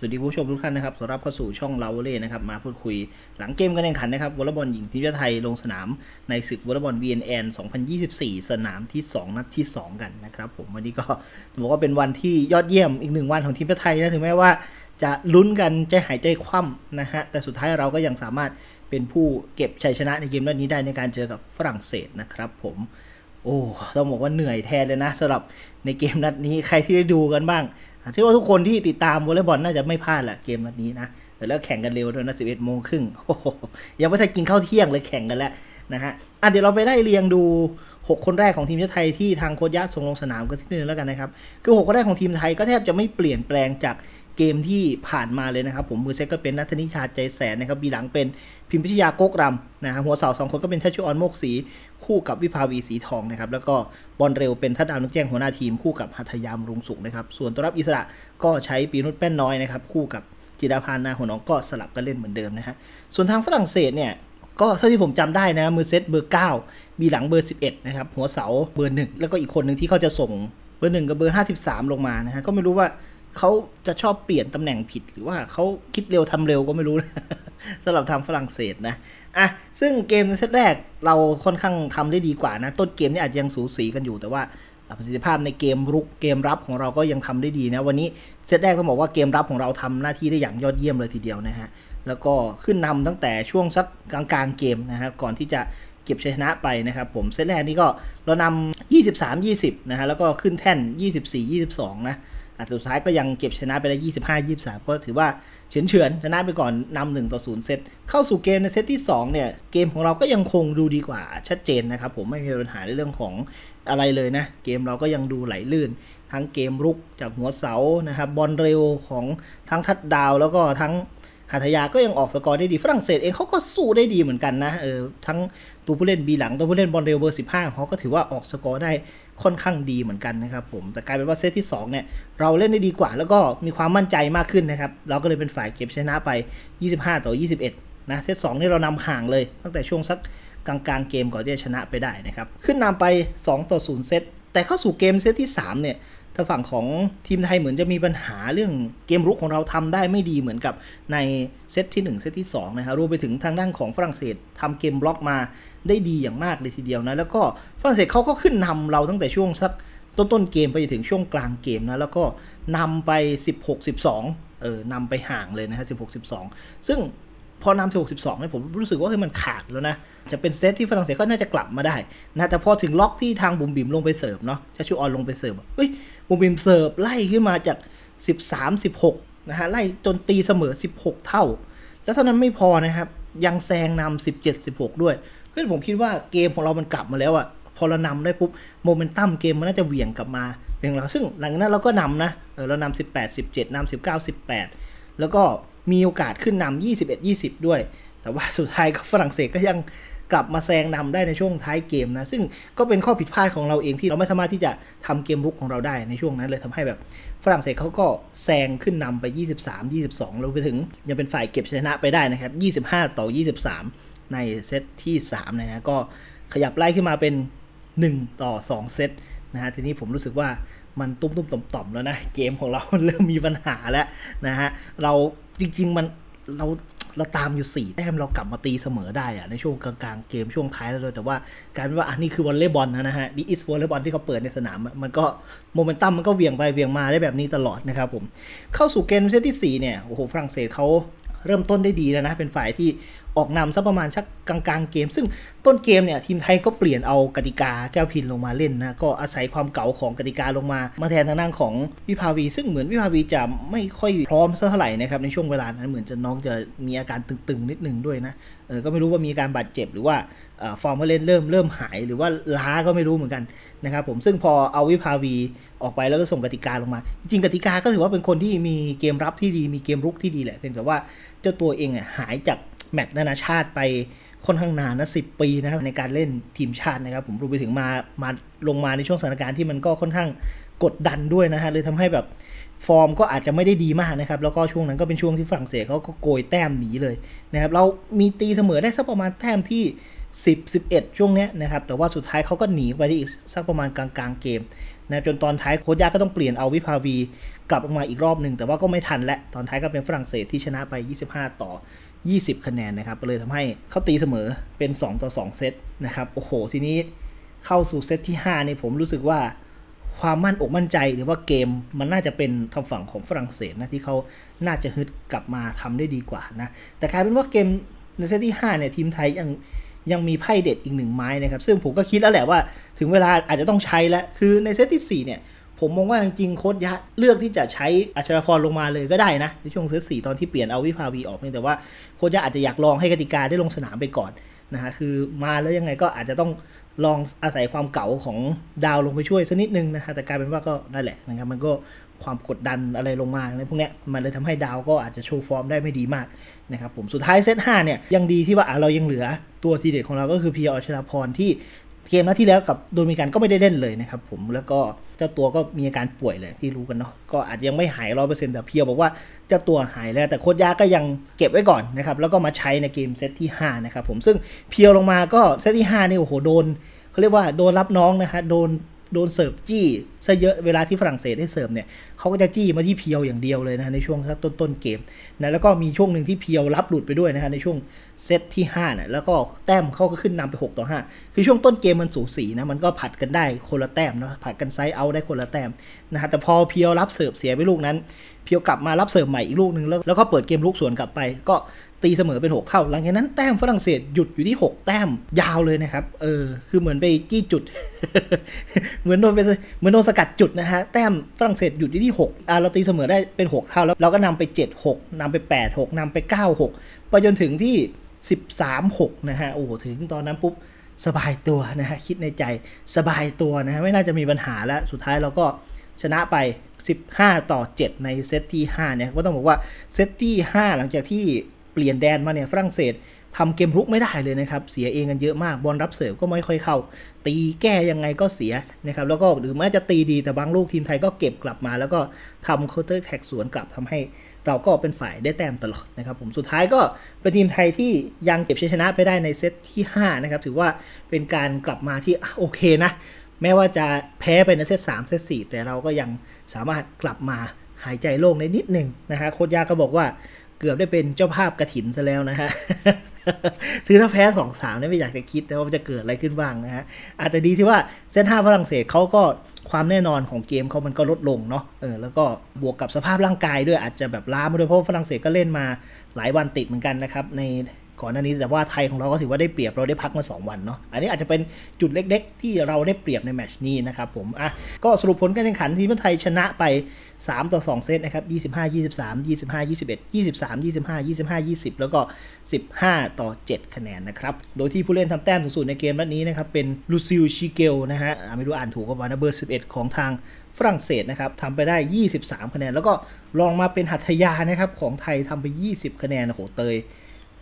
สวัสดีผู้ชมทุกท่านนะครับต้อนรับเข้าสู่ช่องเราเล่นะครับมาพูดคุยหลังเกมการแข่งขันนะครับวอลเลย์บอลหญิงทีมชาติไทยลงสนามในศึกวอลเลย์บอล VNN 2024 สนามที่ 2 นัดที่ 2 กันนะครับผมวันนี้ก็บอกว่าเป็นวันที่ยอดเยี่ยมอีกหนึ่งวันของทีมชาติไทยนะถึงแม้ว่าจะลุ้นกันใจหายใจคว่ำนะฮะแต่สุดท้ายเราก็ยังสามารถเป็นผู้เก็บชัยชนะในเกมนัดนี้ได้ในการเจอกับฝรั่งเศสนะครับผม โอ้ต้องบอกว่าเหนื่อยแทนเลยนะสำหรับในเกมนัดนี้ใครที่ได้ดูกันบ้างเชื่อว่าทุกคนที่ติดตามวอลเลย์บอลน่าจะไม่พลาดแหละเกมนัดนี้นะแล้วแข่งกันเร็วด้วยนะ11โมงครึ่งโอ้โหยังไม่ทันกินข้าวเที่ยงเลยแข่งกันแล้วนะฮะอะเดี๋ยวเราไปไล่เรียงดู 6 คนแรกของทีมชาติไทยที่ทางโค้ชยะส่งลงสนามกันที่นึงแล้วกันนะครับ คือ 6 คนแรกของทีมไทยก็แทบจะไม่เปลี่ยนแปลงจาก เกมที่ผ่านมาเลยนะครับ ผมมือเซตก็เป็นณัฏฐณิชาใจแสนนะครับบีหลังเป็นพิมพิชยาก๊กรัมย์นะครับหัวเสาสองคนก็เป็นชัชชุอรโมกศรีคู่กับวิภาวีศรีทองนะครับแล้วก็บอลเร็วเป็นทัดดาวนึกแจ้งหัวหน้าทีมคู่กับหัตถยาบำรุงสุขนะครับส่วนตัวรับอิสระก็ใช้ปิยะนุชแป้นน้อยนะครับคู่กับจิดาภานาหัวหนองก็สลับกันเล่นเหมือนเดิมนะฮะส่วนทางฝรั่งเศสเนี่ยก็เท่าที่ผมจำได้นะมือเซตเบอร์ 9 มีหลังเบอร์ 11 นะครับ หัวเสาเบอร์ 1 แล้วก็อีกคนหนึ่งที่เขาจะส่งเบอร์ 1 กับเบอร์ 53 ลงมานะฮะก็ไม่รู้ว่า เขาจะชอบเปลี่ยนตำแหน่งผิดหรือว่าเขาคิดเร็วทำเร็วก็ไม่รู้นะสำหรับทางฝรั่งเศสนะอะซึ่งเกมในเซตแรกเราค่อนข้างทำได้ดีกว่านะ ต้นเกมนี่อาจจะยังสูสีกันอยู่แต่ว่าประสิทธิภาพในเกมรุกเกมรับของเราก็ยังทำได้ดีนะ วันนี้เซตแรกต้องบอกว่าเกมรับของเราทำหน้าที่ได้อย่างยอดเยี่ยมเลยทีเดียวนะฮะแล้วก็ขึ้นนำตั้งแต่ช่วงสักกลางกลางเกมนะฮะก่อนที่จะเก็บชัยชนะไปนะครับผมเซตแรกนี่ก็เรานำ23-20นะฮะแล้วก็ขึ้นแท่น 24-22 นะ สุดท้ายก็ยังเก็บชนะไปได้25 23ก็ถือว่าเฉือนเฉือนชนะไปก่อนนำหนึ่งต่อศูนย์เซตเข้าสู่เกมในเซตที่ 2 เนี่ย เกมของเราก็ยังคงดูดีกว่าชัดเจนนะครับ ผมไม่มีปัญหาในเรื่องของอะไรเลยนะ เกมเราก็ยังดูไหลลื่น ทั้งเกมรุกจากหัวเสานะครับบอลเร็วของทั้งทัดดาวแล้วก็ทั้งหัตถยาก็ยังออกสกอร์ได้ดีฝรั่งเศสเองเขาก็สู้ได้ดีเหมือนกันนะเออทั้งตัวผู้เล่นบีหลังตัวผู้เล่นบอลเร็วเบอร์15เขาก็ถือว่าออกสกอร์ได้ ค่อนข้างดีเหมือนกันนะครับผมแต่กลายเป็นว่าเซตที่2เนี่ยเราเล่นได้ดีกว่า แล้วก็มีความมั่นใจมากขึ้นนะครับเราก็เลยเป็นฝ่ายเก็บชนะไป 25 ต่อ 21 นะเซต2นี่เรานำห่างเลย ตั้งแต่ช่วงสักกลางๆเกมก่อนที่จะชนะไปได้นะครับขึ้นนำไป 2 ต่อ 0 เซตแต่เข้าสู่เกมเซตที่ 3 เนี่ย ถ้าฝั่งของทีมไทยเหมือนจะมีปัญหาเรื่องเกมรุกของเราทำได้ไม่ดีเหมือนกับในเซตที่ 1 เซตที่2นะครับรวมไปถึงทางด้านของฝรั่งเศสทำเกมบล็อกมาได้ดีอย่างมากเลยทีเดียวนะแล้วก็ฝรั่งเศสเขาก็ขึ้นนำเราตั้งแต่ช่วงสักต้นต้นเกมไปถึงช่วงกลางเกมนะแล้วก็นำไป 16-12เออนำไปห่างเลยนะฮะ16-12 ซึ่ง พอนำถึง62เนี่ยผมรู้สึกว่าเฮ้ยมันขาดแล้วนะ จะเป็นเซตที่ฝรั่งเศสก็น่าจะกลับมาได้นะแต่พอถึงล็อกที่ทางบุ๋มบิมลงไปเสิร์ฟเนาะชัชชุอรลงไปเสิร์ฟเฮ้ยบุ๋มบิมเสิร์ฟไล่ขึ้นมาจาก 13 16นะฮะไล่จนตีเสมอ 16 เท่า แล้วเท่านั้นไม่พอนะครับยังแซงนำ17 16 ด้วยเฮ้ยผมคิดว่าเกมของเรามันกลับมาแล้วอะพอเรานำได้ปุ๊บโมเมนตัมเกมมันน่าจะเหวี่ยงกลับมาเป็นเราซึ่งหลังนั้นเราก็นำนะเออเรานำ18 17นำ19 18 แล้วก็มีโอกาสขึ้นนำ21 20 ด้วย แต่ว่าสุดท้ายก็ฝรั่งเศสก็ยังกลับมาแซงนำได้ในช่วงท้ายเกมนะ ซึ่งก็เป็นข้อผิดพลาดของเราเองที่เราไม่สามารถที่จะทำเกมรุกของเราได้ในช่วงนั้นเลยทำให้แบบฝรั่งเศสเขาก็แซงขึ้นนำไป 23 22 แล้วไปถึงยังเป็นฝ่ายเก็บชนะไปได้นะครับ 25 ต่อ 23 ในเซตที่3นะฮะก็ขยับไล่ขึ้นมาเป็น 1 ต่อ 2 เซตนะฮะทีนี้ผมรู้สึกว่า มันตุ้มตุ้มต่อมต่อมแล้วนะ เกมของเราเริ่มมีปัญหาแล้วนะฮะ เราจริง ๆ มันเราเราตามอยู่ 4 แต้มเรากลับมาตีเสมอได้อะในช่วงกลางๆเกมช่วงท้ายแล้วเลยแต่ว่ากลายเป็นว่าอันนี้คือวอลเลย์บอลนะฮะดีอิสวอลเลย์บอลที่เขาเปิดในสนาม มันก็โมเมนตัมมันก็เวียงไปเวียงมาได้แบบนี้ตลอดนะครับผมเข้าสู่เกมเซตที่ 4 เนี่ยโอ้โหฝรั่งเศสเขาเริ่มต้นได้ดีแล้วนะ เป็นฝ่ายที่ออกนำสักประมาณชักกลางๆเกม ซึ่งต้นเกมเนี่ยทีมไทยก็เปลี่ยนเอากติกาแก้วพินลงมาเล่นนะก็อาศัยความเก่าของกติกาลงมา มาแทนทางด้านของวิภาวี ซึ่งเหมือนวิภาวีจะไม่ค่อยพร้อมเท่าไหร่นะครับในช่วงเวลานั้นเหมือนจะน้องจะมีอาการตึงๆนิดนึงด้วยนะเออก็ไม่รู้ว่ามีการบาดเจ็บหรือว่าฟอร์มเขาเล่นเริ่มเริ่มหายหรือว่าล้าก็ไม่รู้เหมือนกันนะครับผมซึ่งพอเอาวิภาวีออกไปแล้วก็ส่งกติกาลงมา จริงกติกาก็ถือว่าเป็นคนที่มีเกมรับที่ดีมีเกมรุกที่ดีแหละเพียงแต่ว่าเจ้าตัวเองอะหายจาก แมตช์นานาชาติไปค่อนข้างนานนะสิปีนะครับในการเล่นทีมชาตินะครับ ผมรวมไปถึงมามาลงมาในช่วงสถานการณ์ที่มันก็ค่อนข้างกดดันด้วยนะฮะเลยทำให้แบบฟอร์มก็อาจจะไม่ได้ดีมากนะครับ แล้วก็ช่วงนั้นก็เป็นช่วงที่ฝรั่งเศสเขาก็โกยแต้มหนีเลยนะครับ เรามีตีเสมอได้สักประมาณแต้มที่ 10 11 ช่วงนี้นะครับ แต่ว่าสุดท้ายเขาก็หนีไปได้อีกสักประมาณกลางๆเกมนะจนตอนท้ายโค้ชยาก็ต้องเปลี่ยนเอาวิภาวี กลับออกมาอีกรอบหนึ่งแต่ว่าก็ไม่ทันและตอนท้ายก็เป็นฝรั่งเศสที่ชนะไป 25 ต่อ 20 คะแนนนะครับ ก็เลยทำให้เขาตีเสมอเป็น 2 ต่อ 2 เซตนะครับ โอ้โห ทีนี้เข้าสู่เซตที่5นี่ผมรู้สึกว่าความมั่นอกมั่นใจหรือว่าเกมมันน่าจะเป็นทางฝั่งของฝรั่งเศสนะที่เขาน่าจะฮึดกลับมาทำได้ดีกว่านะ แต่กลายเป็นว่าเกมในเซตที่5เนี่ยทีมไทยยังยังมีไพ่เด็ดอีกหนึ่งไม้นะครับ ซึ่งผมก็คิดแล้วแหละว่า ถึงเวลาอาจจะต้องใช้แล้ว คือในเซตที่4เนี่ย ผมมองว่าจริงๆโค้ชยะเลือกที่จะใช้อัชรพรลงมาเลยก็ได้นะในช่วงเซตสี่ตอนที่เปลี่ยนเอาวิภาวีออกเนี่ยแต่ว่าโค้ชยะอาจจะอยากลองให้กติกาได้ลงสนามไปก่อนนะฮะคือมาแล้วยังไงก็อาจจะต้องลองอาศัยความเก่าของดาวลงไปช่วยสักนิดนึงนะฮะแต่กลายเป็นว่าก็นั่นแหละนะครับมันก็ความกดดันอะไรลงมาในพวกนี้มันเลยทำให้ดาวก็อาจจะโชว์ฟอร์มได้ไม่ดีมากนะครับผมสุดท้ายเซตห้าเนี่ยยังดีที่ว่าเรายังเหลือตัวทีเด็ดของเราก็คือเพียวอัจฉราพรที่ เกมนัดที่แล้วกับโดมินิกันก็ไม่ได้เล่นเลยนะครับผมแล้วก็เจ้าตัวก็มีอาการป่วยเลยที่รู้กันเนาะก็อาจจะยังไม่หายร้อยเปอร์เซ็นต์แต่เพียวบอกว่าเจ้าตัวหายแล้ว แต่โค้ชยะก็ยังเก็บไว้ก่อนนะครับแล้วก็มาใช้ในเกมเซตที่5นะครับผมซึ่งเพียวลงมาก็เซตที่5นี่โอ้โหโดนเขาเรียกว่าโดนรับน้องนะฮะโดน โดนเสิร์ฟจี้ซะเยอะเวลาที่ฝรั่งเศสได้เสิร์ฟเนี่ยเขาก็จะจี้มาที่เพียวอย่างเดียวเลยนะในช่วงต้นต้นเกมนะแล้วก็มีช่วงหนึ่งที่เพียวรับหลุดไปด้วยนะฮะในช่วงเซตที่5เนี่ยแล้วก็แต้มเขาก็ขึ้นนำไป 6 ต่อ 5 คือช่วงต้นเกมมันสูสีนะมันก็ผัดกันได้คนละแต้มนะผัดกันไซส์เอาได้คนละแต้มนะฮะแต่พอเพียวรับเสิร์ฟเสียไปลูกนั้น พียวกลับมารับเสิร์ฟใหม่อีกลูกหนึ่งแล้วแล้วก็เปิดเกมลุกสวนกลับไป ก็ตีเสมอเป็น 6เท่าหลังจากนั้นแต้มฝรั่งเศสหยุดอยู่ที่ 6 แต้มยาวเลยนะครับ เออ คือเหมือนไปจี้จุด เหมือนโดนไปเหมือนโดนสกัดจุดนะฮะ แต้มฝรั่งเศสหยุดอยู่ที่ 6 อ่าเราตีเสมอได้เป็น 6เท่าแล้วเราก็นำไป 7 6นำไป 8 6นำไป 9 6 ไปจนถึงที่ 13 6 นะฮะ โอ้ถึงตอนนั้นปุ๊บสบายตัวนะฮะ คิดในใจสบายตัวนะฮะ ไม่น่าจะมีปัญหาแล้ว สุดท้ายเราก็ชนะไป 15 ต่อ 7 ในเซตที่ 5 เนี่ยก็ต้องบอกว่าเซตที่ 5 หลังจากที่เปลี่ยนแดนมาเนี่ยฝรั่งเศสทำเกมรุกไม่ได้เลยนะครับ เสียเองกันเยอะมาก บอลรับเสิร์ฟก็ไม่ค่อยเข้า ตีแก้ยังไงก็เสียนะครับ แล้วก็หรือแม้จะตีดีแต่บางลูกทีมไทยก็เก็บกลับมา แล้วก็ทำ counter attack สวนกลับทำให้เราก็เป็นฝ่ายได้แต้มตลอดนะครับผม สุดท้ายก็เป็นทีมไทยที่ยังเก็บชัยชนะไปได้ในเซตที่5นะครับ ถือว่าเป็นการกลับมาที่โอเคนะ แม้ว่าจะแพ้ไปในเซต3เซต4แต่เราก็ยังสามารถกลับมาหายใจโล่งได้นิดหนึ่งนะฮะโคชยาก็บอกว่าเกือบได้เป็นเจ้าภาพกระถินซะแล้วนะฮะถือถ้าแพ้สองสามเนี่ยไม่อยากจะคิดนะว่าจะเกิดอะไรขึ้นบ้างนะฮะอาจจะดีที่ว่าเส้นห้าฝรั่งเศสเขาก็ความแน่นอนของเกมเขามันก็ลดลงเนาะเออแล้วก็บวกกับสภาพร่างกายด้วยอาจจะแบบล้ามาด้วยเพราะฝรั่งเศสก็เล่นมาหลายวันติดเหมือนกันนะครับใน ก่อนหน้านี้แต่ว่าไทยของเราก็ถือว่าได้เปรียบเราได้พักมา 2 วันเนาะอันนี้อาจจะเป็นจุดเล็ก ๆ ที่เราได้เปรียบในแมชนี้นะครับผมอะก็สรุปผลการแข่งขันทีมไทยชนะไป 3 ต่อ 2 เซตนะครับ 25 23 25 21 23 25 25 20 แล้วก็ 15 ต่อ 7 คะแนนนะครับ โดยที่ผู้เล่นทำแต้มสูงสุดในเกมนัดนี้นะครับเป็นลูซิลชิเกลนะฮะไม่รู้อ่านถูกกับวานะเบอร์ 11 ของทางฝรั่งเศสนะครับทำไปได้ 23 คะแนน แล้วก็ลองมาเป็นหัตถยานะครับของไทยทำไป 20 คะแนนโอ้โหเตย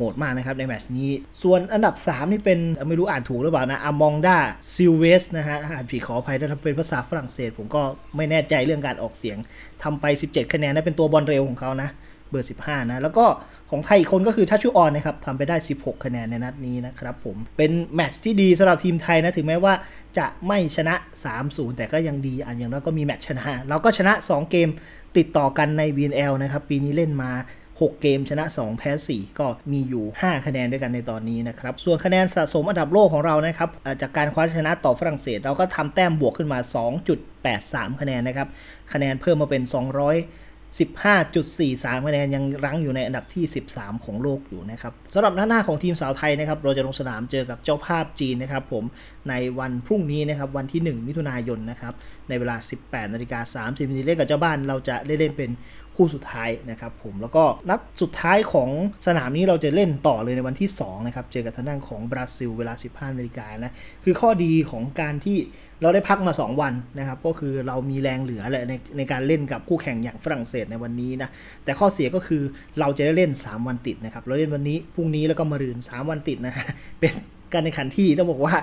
หดมากนะครับในแมตช์นี้ ส่วนอันดับ 3 นี่เป็นไม่รู้อ่านถูกหรือเปล่านะอมองดาซิลเวสนะฮะอ่านผิดขออภัยถ้าเป็นภาษาฝรั่งเศส ผมก็ไม่แน่ใจเรื่องการออกเสียงทำไป 17 คะแนนนะเป็นตัวบอลเร็วของเขานะเบอร์ 15 นะ แล้วก็ของไทยอีกคนก็คือชัชชุอรนะครับทำไปได้ 16 คะแนนในนัดนี้นะครับผม เป็นแมตช์ที่ดีสำหรับทีมไทยนะ ถึงแม้ว่าจะไม่ชนะ 3-0 แต่ก็ยังดี อันอย่างน้อยก็มีแมตช์ชนะ เราก็ชนะ 2 เกมติดต่อกันใน VNL นะครับ ปีนี้เล่นมา 6 เกมชนะ 2 แพ้ 4 ก็มีอยู่ 5 คะแนนด้วยกันในตอนนี้นะครับ ส่วนคะแนนสะสมอันดับโลกของเรานะครับจากการคว้าชนะต่อฝรั่งเศส เราก็ทำแต้มบวกขึ้นมา 2.83 คะแนนนะครับ คะแนนเพิ่มมาเป็น 200 15.43 คะแนนยังรั้งอยู่ในอันดับที่ 13 ของโลกอยู่นะครับสำหรับหน้าหน้าของทีมสาวไทยนะครับเราจะลงสนามเจอกับเจ้าภาพจีนนะครับผมในวันพรุ่งนี้นะครับวันที่ 1 มิถุนายนนะครับในเวลา 18นาฬิกา30นาทีเล่นกับเจ้าบ้านเราจะได้เล่นเป็น คู่สุดท้ายนะครับผมแล้วก็นัดสุดท้ายของสนามนี้เราจะเล่นต่อเลยในวันที่ 2 นะครับ เจอกับทางด้านของบราซิลเวลา 15นาฬิกานะคือข้อดีของการที่เราได้พักมา 2 วันนะครับ ก็คือเรามีแรงเหลือแหละในในการเล่นกับคู่แข่งอย่างฝรั่งเศสในวันนี้นะ แต่ข้อเสียก็คือเราจะได้เล่น 3 วันติดนะครับ เราเล่นวันนี้ พรุ่งนี้แล้วก็มารืน 3 วันติดนะฮะเป็นการแข่งขันที่ต้องบอกว่า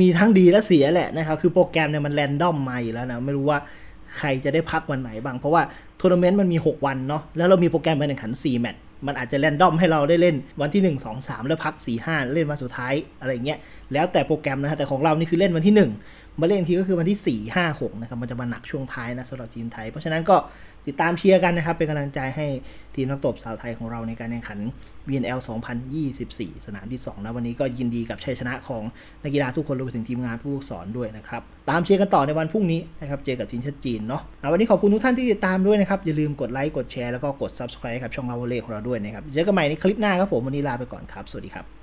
มีทั้งดีและเสียแหละนะครับ คือโปรแกรมเนี่ยมันแรนดอมมาอยู่แล้วนะ ไม่รู้ว่าใครจะได้พักวันไหนบ้าง เพราะว่า ทัวร์นาเมนต์มันมี 6 วันเนาะแล้วเรามีโปรแกรมการแข่งขัน 4 แมตช์มันอาจจะ random ให้เราได้เล่นวันที่ 1 2 3 แล้วพัก 4 5 เล่นวันสุดท้ายอะไรเงี้ยแล้วแต่โปรแกรมนะฮะแต่ของเรานี่คือเล่นวันที่ 1 มาเล่นทีก็คือวันที่ 4 5 6นะครับมันจะมาหนักช่วงท้ายนะสำหรับทีมไทย เพราะฉะนั้นก็ ติดตามเชียร์กันนะครับ เป็นกำลังใจให้ทีมนักตบสาวไทยของเราในการแข่งขัน VNL 2024 สนามที่2นะวันนี้ก็ยินดีกับชัยชนะของนักกีฬาทุกคนรวมไปถึงทีมงานผู้ฝึกสอนด้วยนะครับ ตามเชียร์กันต่อในวันพรุ่งนี้นะครับเจอกับทีมชาติจีนเนาะวันนี้ขอบคุณทุกท่านที่ติดตามด้วยนะครับ อย่าลืมกดไลค์กดแชร์แล้วก็กด subscribe กับช่องเราเล่ของเราด้วยนะครับเจอกันใหม่ในคลิปหน้าครับผมวันนี้ลาไปก่อนครับสวัสดีครับ